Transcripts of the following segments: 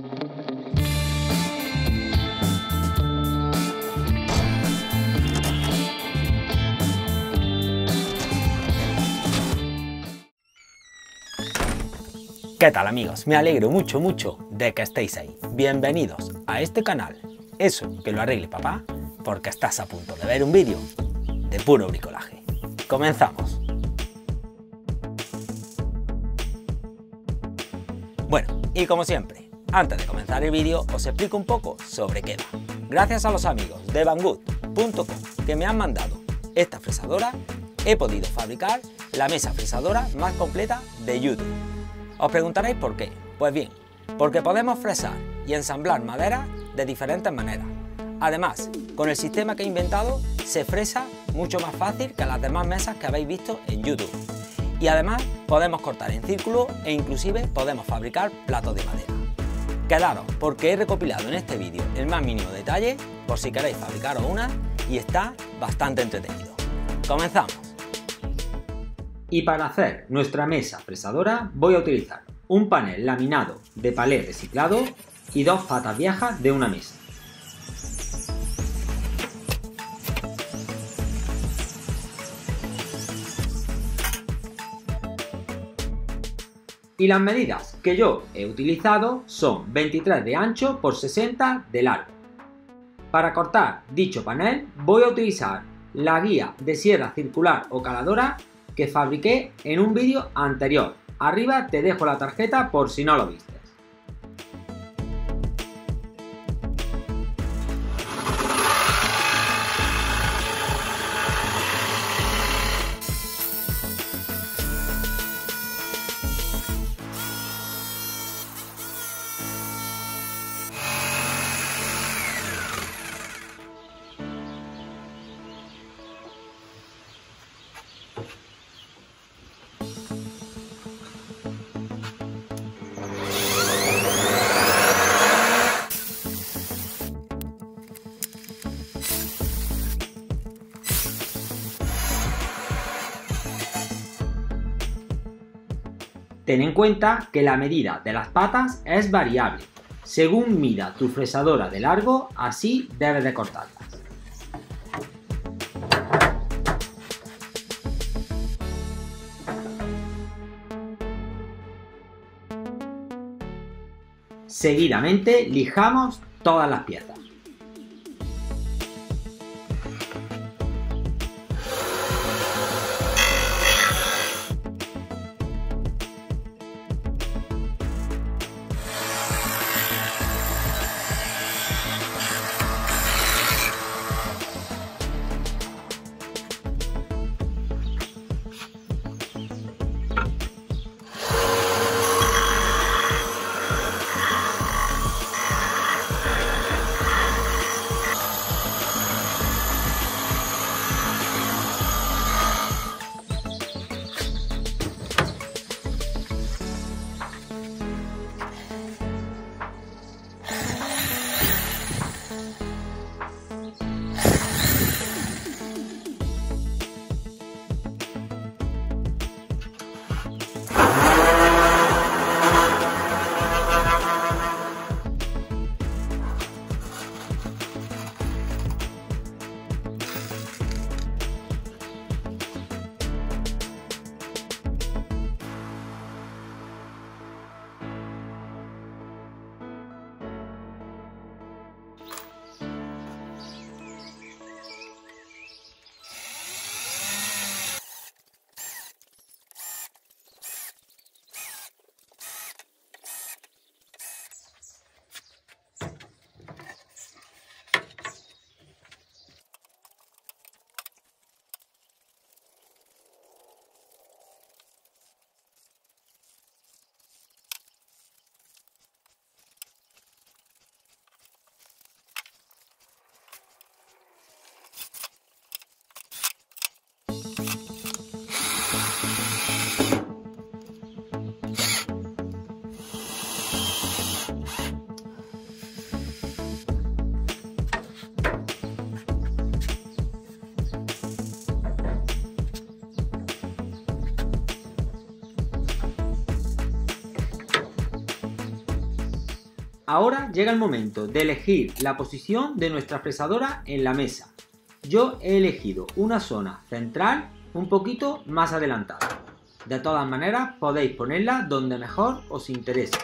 ¿Qué tal amigos? Me alegro mucho mucho de que estéis ahí. Bienvenidos a este canal. Eso que lo arregle papá, porque estás a punto de ver un vídeo de puro bricolaje. Comenzamos. Bueno, y como siempre, antes de comenzar el vídeo os explico un poco sobre qué va. Gracias a los amigos de Banggood.com que me han mandado esta fresadora, he podido fabricar la mesa fresadora más completa de YouTube os preguntaréis por qué. Pues bien, porque podemos fresar y ensamblar madera de diferentes maneras. Además, con el sistema que he inventado, se fresa mucho más fácil que las demás mesas que habéis visto en YouTube. Y además, podemos cortar en círculo e inclusive podemos fabricar platos de madera. Quedaros, porque he recopilado en este vídeo el más mínimo detalle, por si queréis fabricaros una, y está bastante entretenido. ¡Comenzamos! Y para hacer nuestra mesa fresadora voy a utilizar un panel laminado de palé reciclado y dos patas viejas de una mesa. Y las medidas que yo he utilizado son 23 de ancho por 60 de largo. Para cortar dicho panel voy a utilizar la guía de sierra circular o caladora que fabriqué en un vídeo anterior. Arriba te dejo la tarjeta por si no lo viste. Ten en cuenta que la medida de las patas es variable. Según mida tu fresadora de largo, así debes de cortarlas. Seguidamente lijamos todas las piezas. Ahora llega el momento de elegir la posición de nuestra fresadora en la mesa. Yo he elegido una zona central un poquito más adelantada. De todas maneras podéis ponerla donde mejor os interese.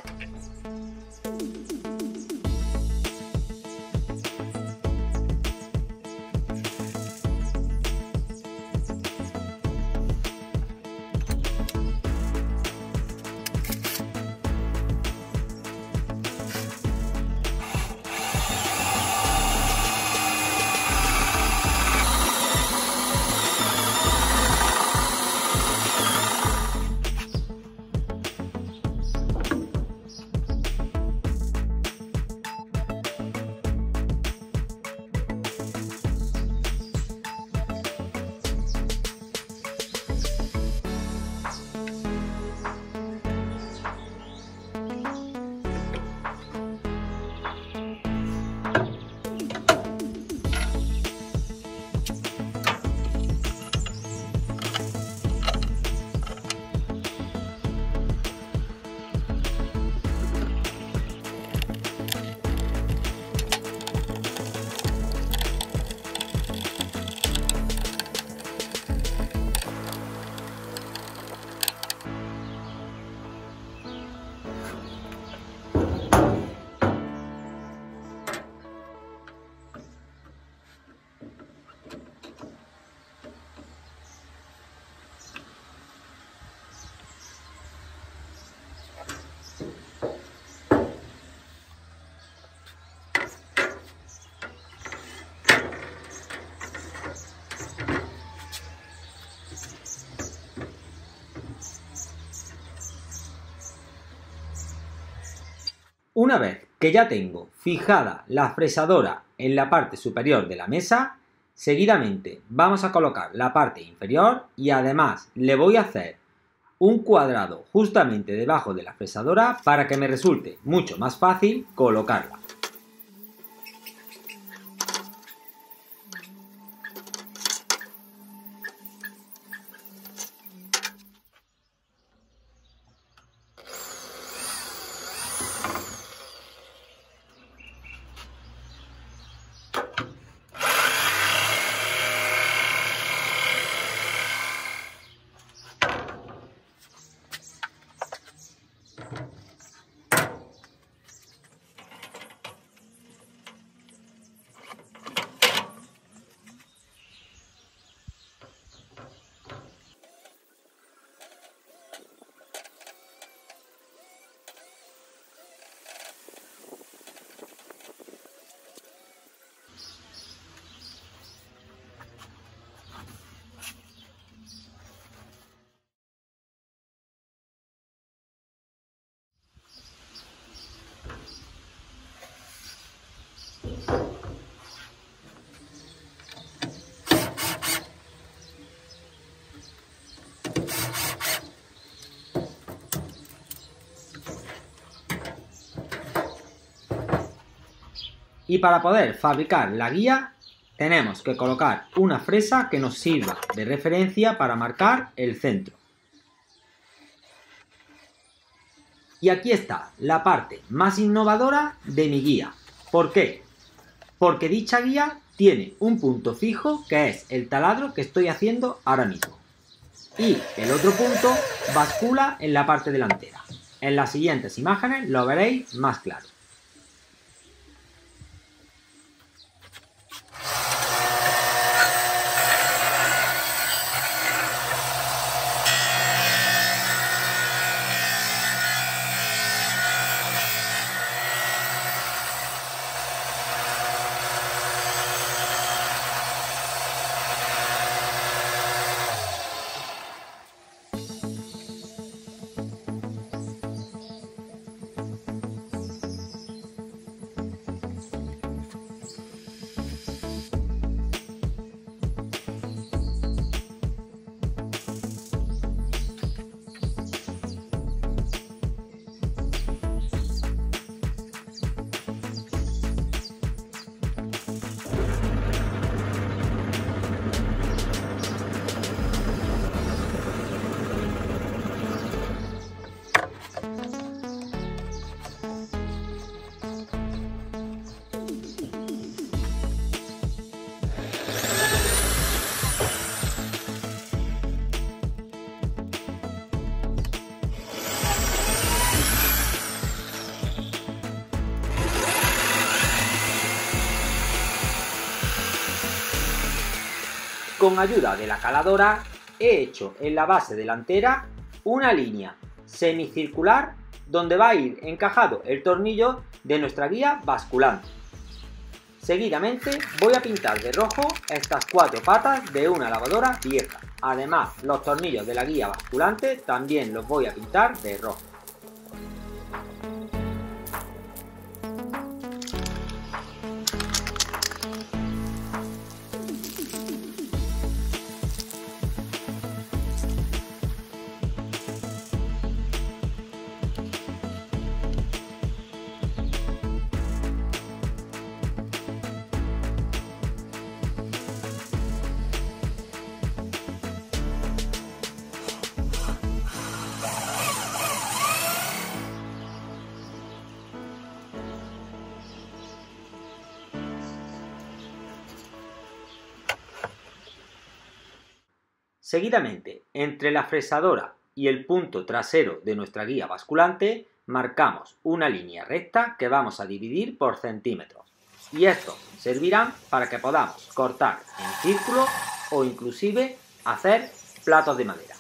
Una vez que ya tengo fijada la fresadora en la parte superior de la mesa, seguidamente vamos a colocar la parte inferior y además le voy a hacer un cuadrado justamente debajo de la fresadora para que me resulte mucho más fácil colocarla. Y para poder fabricar la guía tenemos que colocar una fresa que nos sirva de referencia para marcar el centro. Y aquí está la parte más innovadora de mi guía. ¿Por qué? Porque dicha guía tiene un punto fijo que es el taladro que estoy haciendo ahora mismo. Y el otro punto bascula en la parte delantera. En las siguientes imágenes lo veréis más claro. Con ayuda de la caladora he hecho en la base delantera una línea semicircular donde va a ir encajado el tornillo de nuestra guía basculante. Seguidamente voy a pintar de rojo estas cuatro patas de una lavadora vieja. Además, los tornillos de la guía basculante también los voy a pintar de rojo. Seguidamente, entre la fresadora y el punto trasero de nuestra guía basculante, marcamos una línea recta que vamos a dividir por centímetros. Y esto servirán para que podamos cortar en círculo o inclusive hacer platos de madera.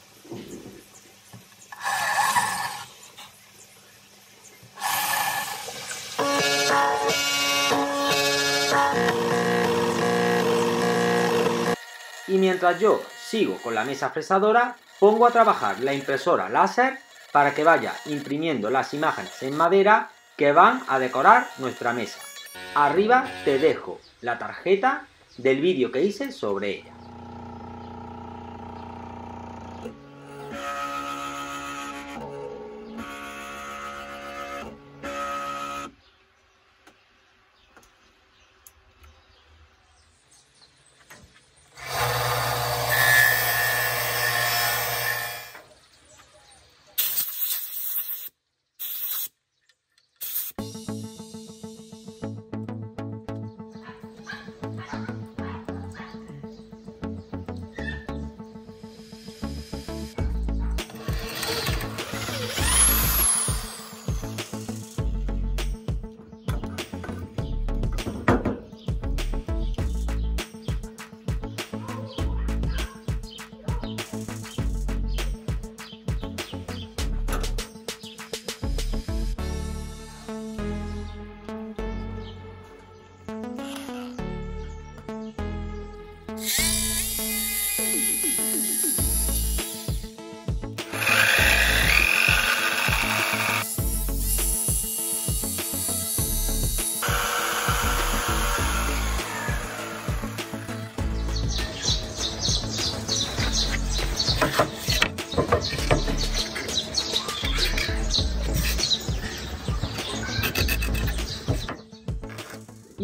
Y mientras yo sigo con la mesa fresadora, pongo a trabajar la impresora láser para que vaya imprimiendo las imágenes en madera que van a decorar nuestra mesa. Arriba te dejo la tarjeta del vídeo que hice sobre ella.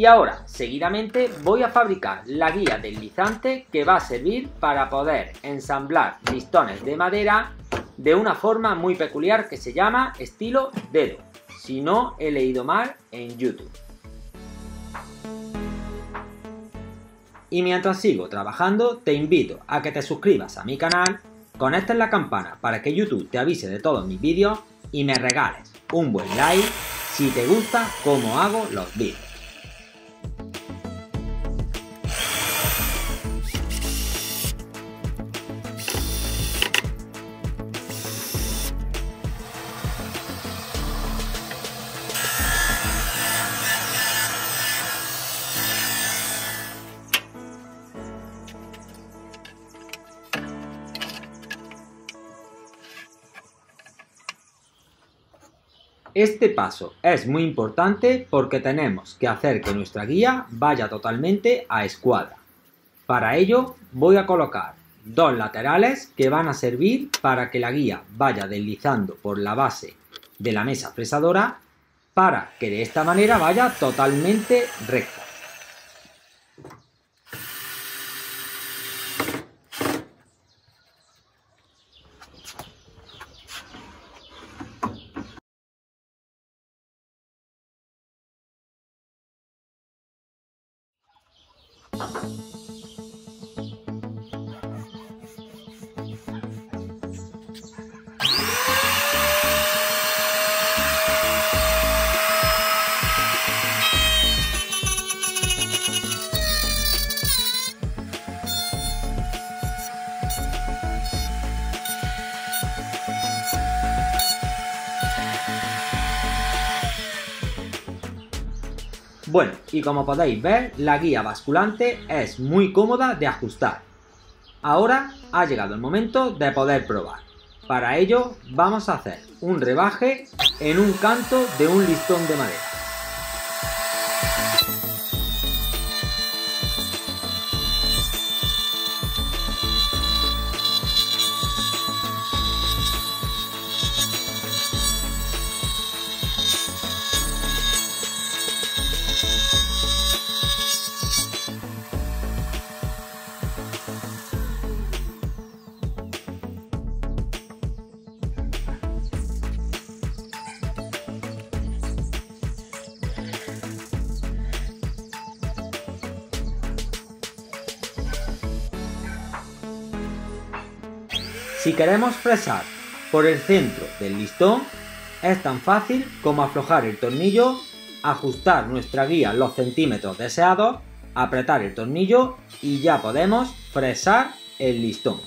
Y ahora, seguidamente, voy a fabricar la guía deslizante que va a servir para poder ensamblar listones de madera de una forma muy peculiar que se llama estilo dedo, si no he leído mal en YouTube. Y mientras sigo trabajando, te invito a que te suscribas a mi canal, conectes la campana para que YouTube te avise de todos mis vídeos y me regales un buen like si te gusta cómo hago los vídeos. Este paso es muy importante porque tenemos que hacer que nuestra guía vaya totalmente a escuadra. Para ello voy a colocar dos laterales que van a servir para que la guía vaya deslizando por la base de la mesa fresadora para que de esta manera vaya totalmente recta. Y como podéis ver, la guía basculante es muy cómoda de ajustar. Ahora ha llegado el momento de poder probar. Para ello vamos a hacer un rebaje en un canto de un listón de madera. Si queremos fresar por el centro del listón, es tan fácil como aflojar el tornillo, ajustar nuestra guía los centímetros deseados, apretar el tornillo y ya podemos fresar el listón.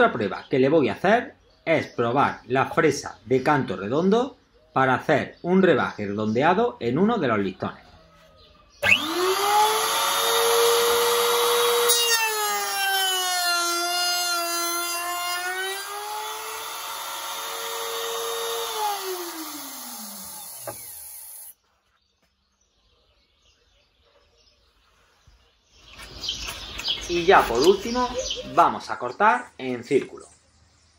Otra prueba que le voy a hacer es probar la fresa de canto redondo para hacer un rebaje redondeado en uno de los listones. Y ya por último, vamos a cortar en círculo.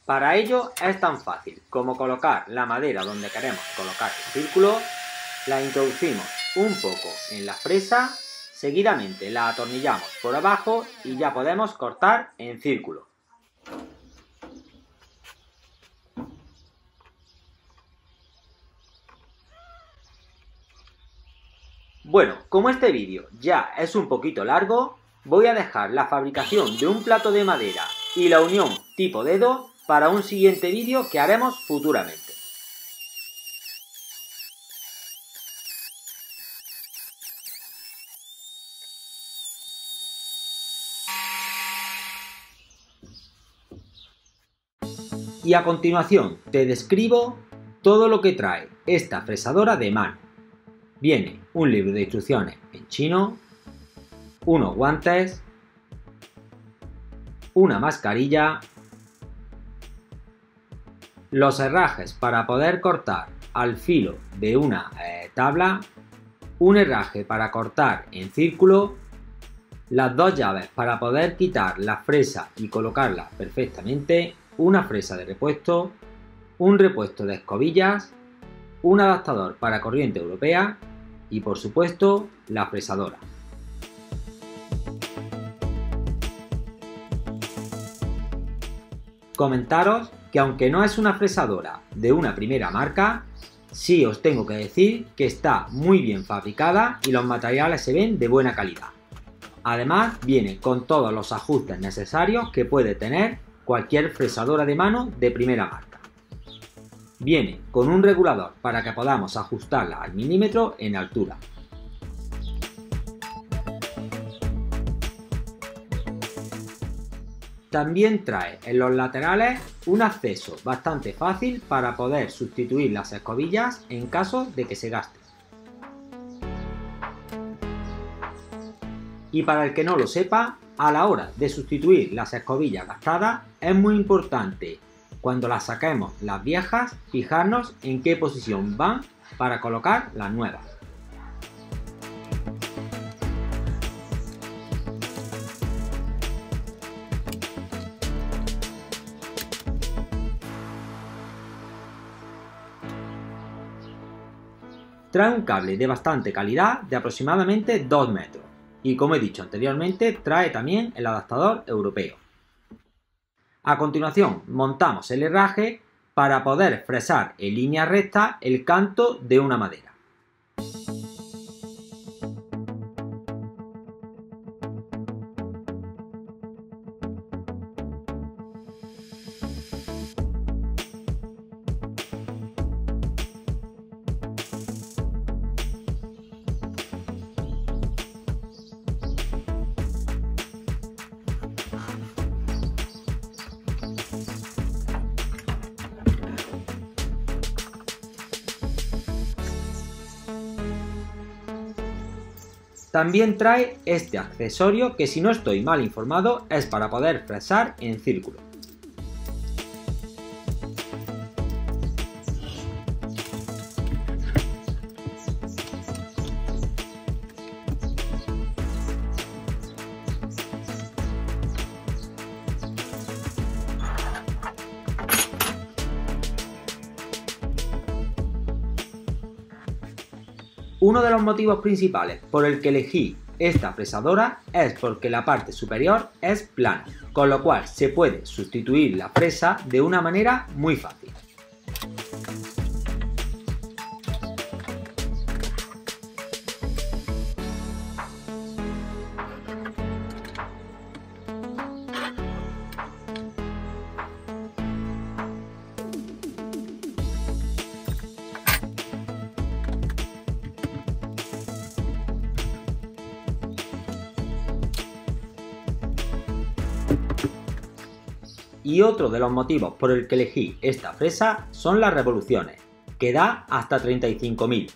Para ello es tan fácil como colocar la madera donde queremos colocar el círculo, la introducimos un poco en la fresa, seguidamente la atornillamos por abajo y ya podemos cortar en círculo. Bueno, como este vídeo ya es un poquito largo, Voy a dejar la fabricación de un plato de madera y la unión tipo dedo para un siguiente vídeo que haremos futuramente. Y a continuación te describo todo lo que trae esta fresadora de mano. Viene un libro de instrucciones en chino, unos guantes, una mascarilla, los herrajes para poder cortar al filo de una eh, tabla, un herraje para cortar en círculo, las dos llaves para poder quitar la fresa y colocarla perfectamente, una fresa de repuesto, un repuesto de escobillas, un adaptador para corriente europea. Y por supuesto la fresadora. Comentaros que aunque no es una fresadora de una primera marca, sí os tengo que decir que está muy bien fabricada y los materiales se ven de buena calidad. Además viene con todos los ajustes necesarios que puede tener cualquier fresadora de mano de primera marca. Viene con un regulador para que podamos ajustarla al milímetro en altura, También trae en los laterales un acceso bastante fácil para poder sustituir las escobillas en caso de que se gasten. Y para el que no lo sepa, a la hora de sustituir las escobillas gastadas es muy importante cuando las saquemos las viejas fijarnos en qué posición van para colocar las nuevas. Trae un cable de bastante calidad de aproximadamente 2 metros y como he dicho anteriormente trae también el adaptador europeo. A continuación montamos el herraje para poder fresar en línea recta el canto de una madera. También trae este accesorio que si no estoy mal informado es para poder fresar en círculo. Uno de los motivos principales por el que elegí esta fresadora es porque la parte superior es plana, con lo cual se puede sustituir la fresa de una manera muy fácil. Y otro de los motivos por el que elegí esta fresa son las revoluciones, que da hasta 35.000.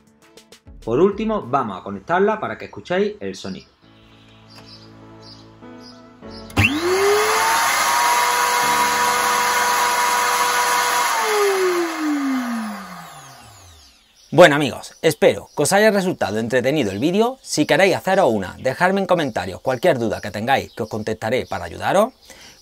Por último, vamos a conectarla para que escuchéis el sonido. Bueno amigos, espero que os haya resultado entretenido el vídeo. Si queréis haceros una, dejadme en comentarios cualquier duda que tengáis que os contestaré para ayudaros.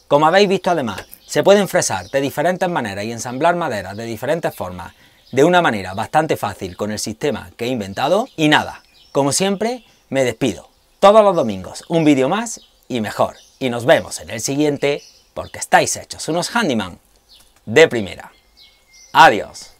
Como habéis visto además, se pueden fresar de diferentes maneras y ensamblar maderas de diferentes formas de una manera bastante fácil con el sistema que he inventado. Y nada, como siempre, me despido. Todos los domingos un vídeo más y mejor. Y nos vemos en el siguiente porque estáis hechos unos handyman de primera. Adiós.